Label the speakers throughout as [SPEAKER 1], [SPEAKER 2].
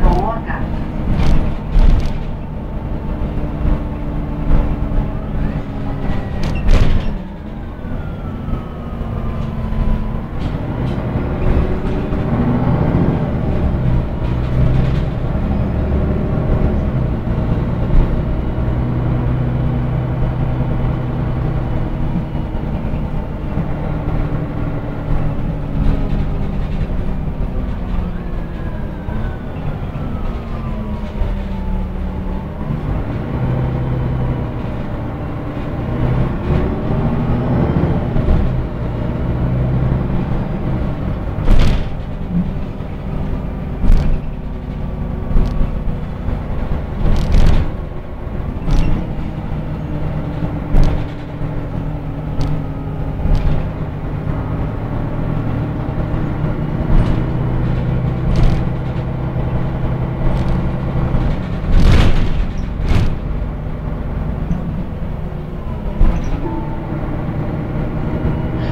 [SPEAKER 1] Paco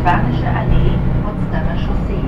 [SPEAKER 1] vache allée, Potsdamer Chaussée.